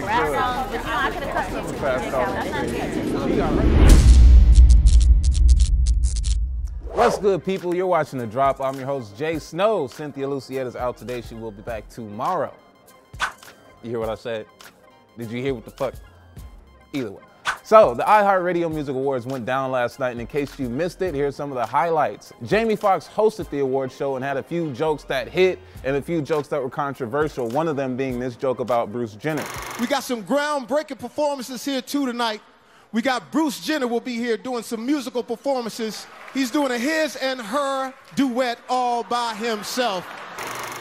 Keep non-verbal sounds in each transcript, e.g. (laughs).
classic. rap good. but you know, I could have cut you That's not good. You. What's good, people? You're watching The Drop. I'm your host, Jay Snow. Cynthia Lucietta's out today. She will be back tomorrow. You hear what I said? Did you hear what the fuck? Either way. So, the iHeartRadio Music Awards went down last night, and in case you missed it, here's some of the highlights. Jamie Foxx hosted the award show and had a few jokes that hit and a few jokes that were controversial, one of them being this joke about Bruce Jenner. We got some groundbreaking performances here too tonight. We got Bruce Jenner will be here doing some musical performances. He's doing a his and her duet all by himself.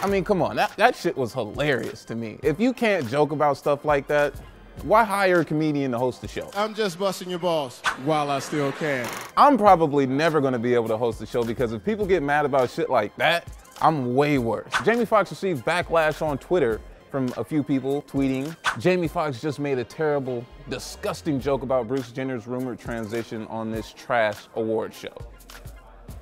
I mean, come on, that, that shit was hilarious to me. If you can't joke about stuff like that, why hire a comedian to host the show? I'm just busting your balls. while I still can. I'm probably never gonna be able to host the show because if people get mad about shit like that, I'm way worse. Jamie Foxx received backlash on Twitter from a few people tweeting, Jamie Foxx just made a terrible, disgusting joke about Bruce Jenner's rumored transition on this trash award show.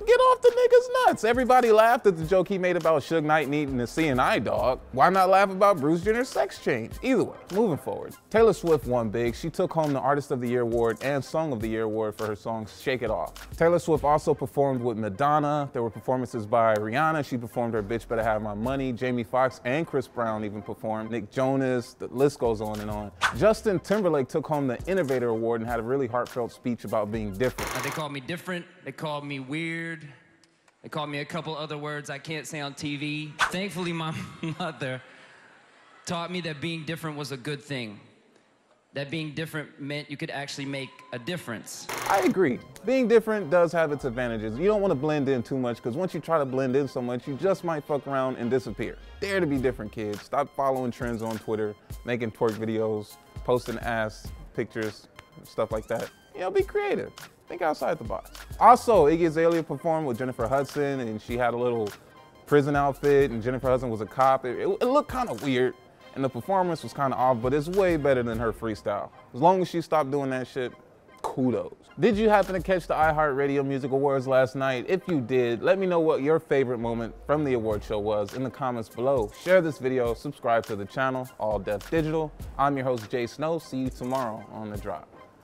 Get off the nigga's nuts. Everybody laughed at the joke he made about Suge Knight needing a seeing-eye dog. Why not laugh about Bruce Jenner's sex change? Either way, moving forward. Taylor Swift won big. She took home the Artist of the Year award and Song of the Year award for her song Shake It Off. Taylor Swift also performed with Madonna. There were performances by Rihanna. She performed her Bitch Better Have My Money. Jamie Foxx and Chris Brown even performed. Nick Jonas, the list goes on and on. Justin Timberlake took home the Innovator Award and had a really heartfelt speech about being different. They called me different. They called me weird. They called me a couple other words I can't say on TV. Thankfully, my (laughs) mother taught me that being different was a good thing. That being different meant you could actually make a difference. I agree. Being different does have its advantages. You don't want to blend in too much because once you try to blend in so much, you just might fuck around and disappear. Dare to be different, kids. Stop following trends on Twitter, making twerk videos, posting ass pictures, stuff like that. You know, be creative. Think outside the box. Also, Iggy Azalea performed with Jennifer Hudson and she had a little prison outfit and Jennifer Hudson was a cop. It, it, it looked kind of weird and the performance was kind of off, but it's way better than her freestyle. As long as she stopped doing that shit, kudos. Did you happen to catch the iHeartRadio Music Awards last night? If you did, let me know what your favorite moment from the award show was in the comments below. Share this video, subscribe to the channel, All Def Digital. I'm your host, Jay Snow. See you tomorrow on The Drop.